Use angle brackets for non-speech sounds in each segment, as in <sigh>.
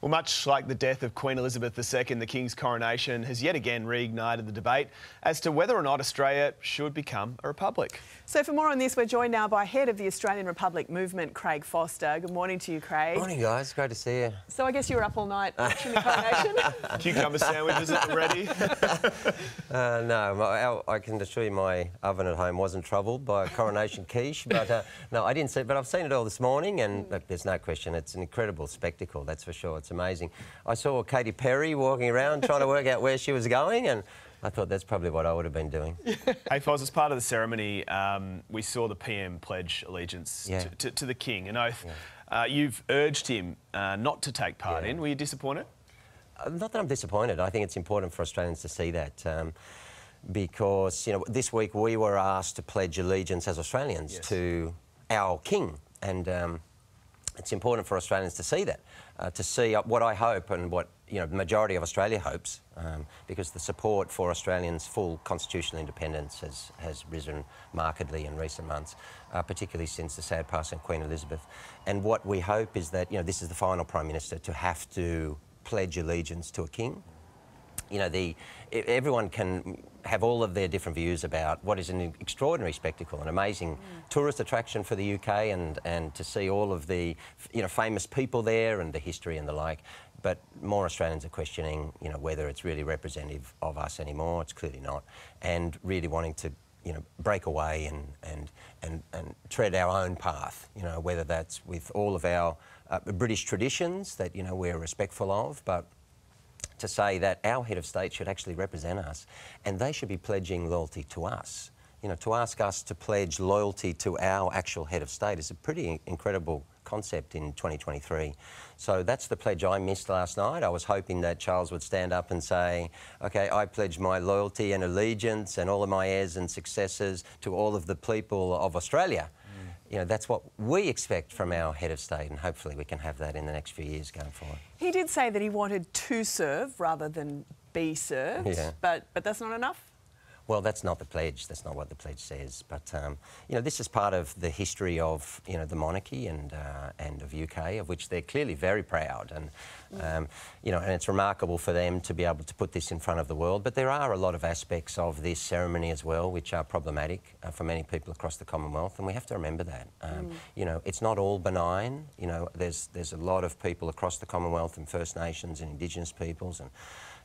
Well, much like the death of Queen Elizabeth II, the King's coronation has yet again reignited the debate as to whether or not Australia should become a republic. So, for more on this, we're joined now by head of the Australian Republic movement, Craig Foster. Good morning to you, Craig. Morning, guys. Great to see you. So, I guess you were up all night watching the coronation. <laughs> Cucumber sandwiches at the ready. <laughs> uh, no, my, I can assure you, my oven at home wasn't troubled by a coronation quiche. But uh, no, I didn't see. it. But I've seen it all this morning, and look, there's no question, it's an incredible spectacle. That's for sure. It's it's amazing. I saw Katy Perry walking around trying to work out where she was going, and I thought that's probably what I would have been doing. hey, Foz, as part of the ceremony, um, we saw the PM pledge allegiance yeah. to, to, to, the King, an oath. Yeah. Uh, you've urged him uh, not to take part yeah. in. Were you disappointed? Uh, not that I'm disappointed. I think it's important for Australians to see that. Um, because, you know, this week we were asked to pledge allegiance as Australians yes. to our King. And um, it's important for Australians to see that, uh, to see what I hope and what you know the majority of Australia hopes, um, because the support for Australians' full constitutional independence has, has risen markedly in recent months, uh, particularly since the sad passing of Queen Elizabeth. And what we hope is that you know this is the final Prime Minister to have to pledge allegiance to a king you know, the, everyone can have all of their different views about what is an extraordinary spectacle, an amazing mm. tourist attraction for the UK, and, and to see all of the you know, famous people there and the history and the like. But more Australians are questioning, you know, whether it's really representative of us anymore. It's clearly not, and really wanting to you know, break away and, and, and, and tread our own path, you know, whether that's with all of our uh, British traditions that, you know, we're respectful of, but to say that our head of state should actually represent us and they should be pledging loyalty to us. You know, to ask us to pledge loyalty to our actual head of state is a pretty incredible concept in 2023. So that's the pledge I missed last night. I was hoping that Charles would stand up and say, OK, I pledge my loyalty and allegiance and all of my heirs and successors to all of the people of Australia you know, that's what we expect from our head of state, and hopefully we can have that in the next few years going forward. He did say that he wanted to serve rather than be served, yeah. but, but that's not enough? Well, that's not the pledge. That's not what the pledge says. But um, you know, this is part of the history of you know the monarchy and uh, and of UK, of which they're clearly very proud. And um, you know, and it's remarkable for them to be able to put this in front of the world. But there are a lot of aspects of this ceremony as well, which are problematic uh, for many people across the Commonwealth, and we have to remember that. Um, mm. You know, it's not all benign. You know, there's there's a lot of people across the Commonwealth and First Nations and Indigenous peoples and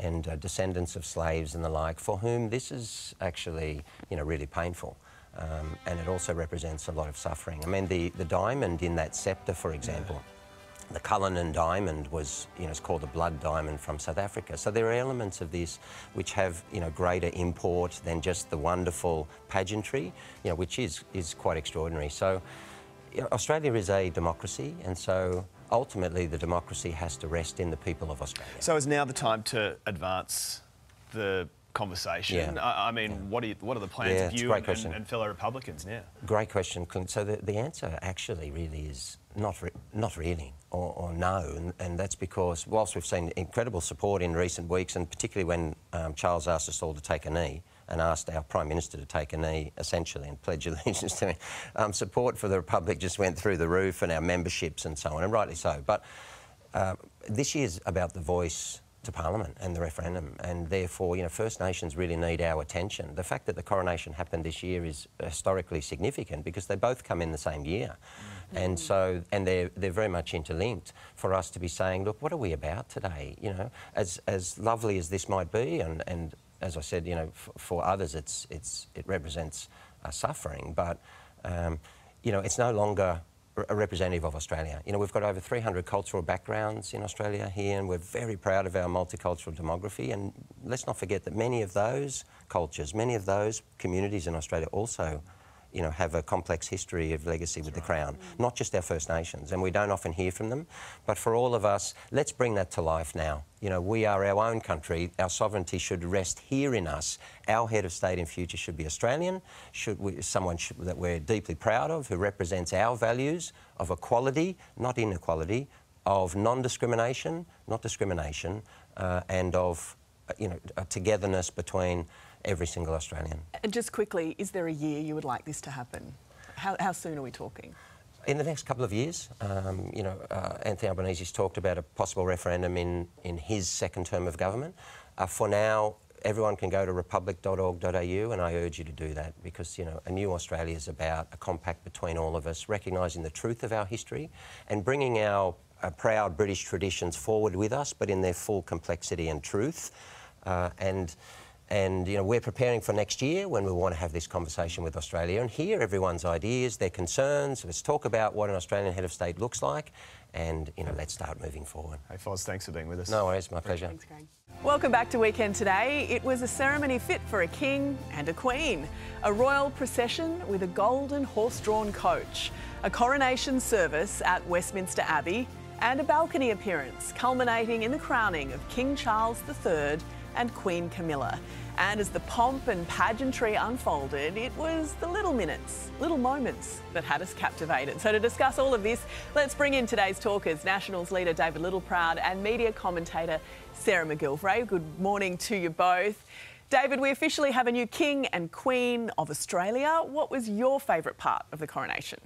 and uh, descendants of slaves and the like, for whom this is actually, you know, really painful. Um, and it also represents a lot of suffering. I mean, the, the diamond in that sceptre, for example, the Cullinan diamond was, you know, it's called the blood diamond from South Africa. So there are elements of this which have, you know, greater import than just the wonderful pageantry, you know, which is, is quite extraordinary. So you know, Australia is a democracy, and so ultimately the democracy has to rest in the people of Australia. So is now the time to advance the conversation? Yeah. I, I, mean, yeah. what, are you, what are the plans yeah, of you and, and, and, fellow Republicans now? Great question, Clint. So the, the answer actually really is not, re not really, or, or no, and, and, that's because whilst we've seen incredible support in recent weeks, and particularly when um, Charles asked us all to take a knee, and asked our Prime Minister to take a knee, essentially, and pledge allegiance to him. Um, support for the Republic just went through the roof and our memberships and so on, and rightly so. But uh, this year's about the voice to Parliament and the referendum, and therefore, you know, First Nations really need our attention. The fact that the coronation happened this year is historically significant because they both come in the same year, mm. and so and they're they're very much interlinked. For us to be saying, look, what are we about today? You know, as as lovely as this might be, and and as I said, you know, for others, it's it's it represents uh, suffering, but um, you know, it's no longer a representative of Australia. You know, we've got over 300 cultural backgrounds in Australia here, and we're very proud of our multicultural demography. And let's not forget that many of those cultures, many of those communities in Australia also you know, have a complex history of legacy with the Crown, not just our First Nations, and we don't often hear from them. But for all of us, let's bring that to life now. You know, we are our own country. Our sovereignty should rest here in us. Our head of state in future should be Australian, should we, someone should, that we're deeply proud of, who represents our values of equality, not inequality, of non-discrimination, not discrimination, uh, and of, uh, you know, a togetherness between every single Australian. And just quickly, is there a year you would like this to happen? How, how soon are we talking? in the next couple of years. Um, you know, uh, Anthony Albanese's talked about a possible referendum in, in his second term of government. Uh, for now, everyone can go to republic.org.au and I urge you to do that because, you know, a new Australia is about a compact between all of us, recognising the truth of our history and bringing our uh, proud British traditions forward with us, but in their full complexity and truth. Uh, and and you know we're preparing for next year when we want to have this conversation with Australia and hear everyone's ideas, their concerns. Let's talk about what an Australian head of state looks like, and you know let's start moving forward. Hey Foz, thanks for being with us. No worries, my pleasure. Thanks, Craig. Welcome back to Weekend Today. It was a ceremony fit for a king and a queen. A royal procession with a golden horse-drawn coach, a coronation service at Westminster Abbey, and a balcony appearance culminating in the crowning of King Charles III and Queen Camilla. And as the pomp and pageantry unfolded, it was the little minutes, little moments that had us captivated. So to discuss all of this, let's bring in today's talkers, Nationals leader David Littleproud and media commentator Sarah McGilvray. Good morning to you both. David, we officially have a new King and Queen of Australia. What was your favourite part of the coronation?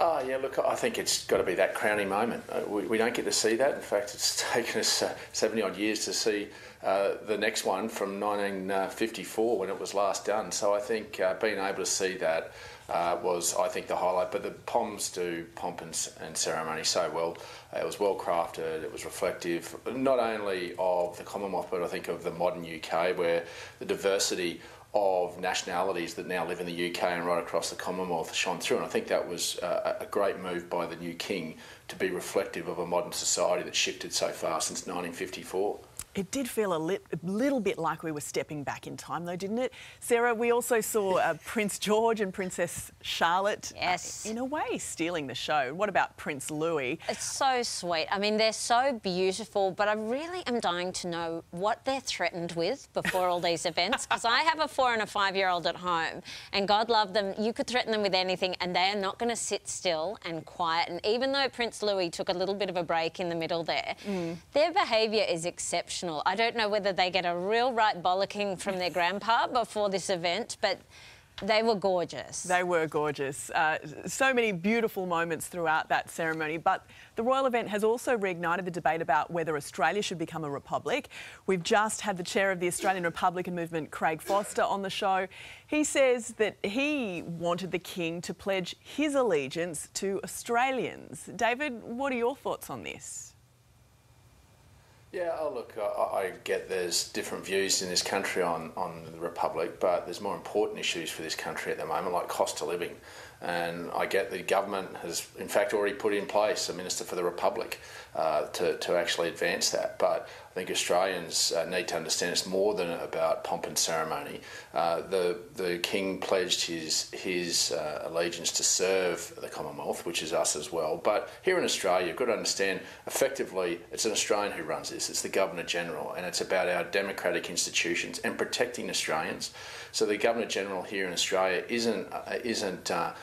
Oh, yeah, look, I think it's got to be that crowning moment. Uh, we, we, don't get to see that. In fact, it's <laughs> taken us uh, 70 odd years to see uh, the next one from 1954 when it was last done. So I think uh, being able to see that uh, was, I think, the highlight. But the POMs do pomp and, and ceremony so well. It was well crafted, it was reflective, not only of the Commonwealth, but I think of the modern UK, where the diversity of nationalities that now live in the UK and right across the Commonwealth shone through. And I think that was uh, a great move by the new king to be reflective of a modern society that shifted so far since 1954. It did feel a, lit, a, little bit like we were stepping back in time, though, didn't it? Sarah, we also saw uh, <laughs> Prince George and Princess Charlotte, uh, yes. Uh, in a way, stealing the show. What about Prince Louis? It's so sweet. I mean, they're so beautiful, but I really am dying to know what they're threatened with before all these events, because I have a four and a five-year-old at home, and God love them, you could threaten them with anything, and they are not going to sit still and quiet. And even though Prince Louis took a little bit of a break in the middle there, mm. their behaviour is exceptional emotional. I don't know whether they get a real right bollocking from their grandpa before this event, but they were gorgeous. They were gorgeous. Uh, so many beautiful moments throughout that ceremony. But the royal event has also reignited the debate about whether Australia should become a republic. We've just had the chair of the Australian Republican Movement, Craig Foster, on the show. He says that he wanted the king to pledge his allegiance to Australians. David, what are your thoughts on this? Yeah, oh, look, I, I, get there's different views in this country on, on the Republic, but there's more important issues for this country at the moment, like cost of living. And I get the government has, in fact, already put in place a Minister for the Republic uh, to, to actually advance that. But I think Australians uh, need to understand it's more than about pomp and ceremony. Uh, the the King pledged his his uh, allegiance to serve the Commonwealth, which is us as well. But here in Australia, you've got to understand. Effectively, it's an Australian who runs this. It's the Governor General, and it's about our democratic institutions and protecting Australians. So the Governor General here in Australia isn't uh, isn't uh,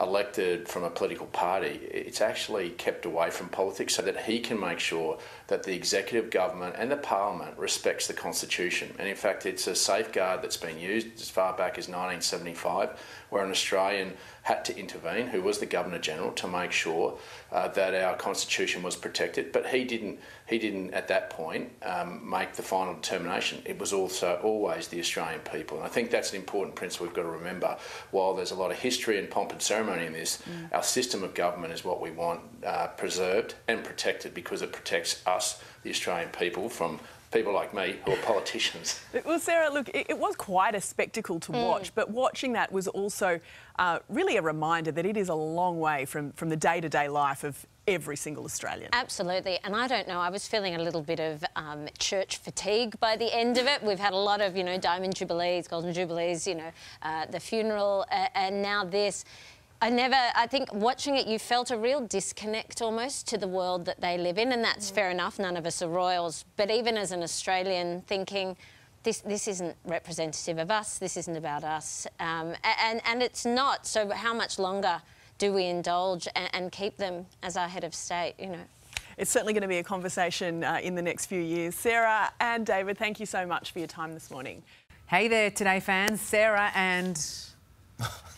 elected from a political party. It's actually kept away from politics so that he can make sure that the executive government and the parliament respects the constitution. And in fact, it's a safeguard that's been used as far back as 1975, where an Australian had to intervene, who was the Governor General, to make sure uh, that our constitution was protected. But he didn't. He didn't at that point um, make the final determination. It was also always the Australian people, and I think that's an important principle we've got to remember. While there's a lot of history and pomp and ceremony in this, mm. our system of government is what we want uh, preserved and protected because it protects us, the Australian people, from people like me who are politicians. <laughs> Well, Sarah, look, it, it was quite a spectacle to mm. watch, but watching that was also uh, really a reminder that it is a long way from, from the day to day life of every single Australian. Absolutely, and I don't know, I was feeling a little bit of um, church fatigue by the end of it. We've had a lot of, you know, Diamond Jubilees, Golden Jubilees, you know, uh, the funeral, uh, and now this. I never, I think watching it, you felt a real disconnect almost to the world that they live in, and that's mm. fair enough. None of us are royals. But even as an Australian, thinking, this, this isn't representative of us, this isn't about us, um, and, and it's not. So, how much longer do we indulge and, and keep them as our head of state, you know? It's certainly going to be a conversation uh, in the next few years. Sarah and David, thank you so much for your time this morning. Hey there, Today fans. Sarah and <laughs>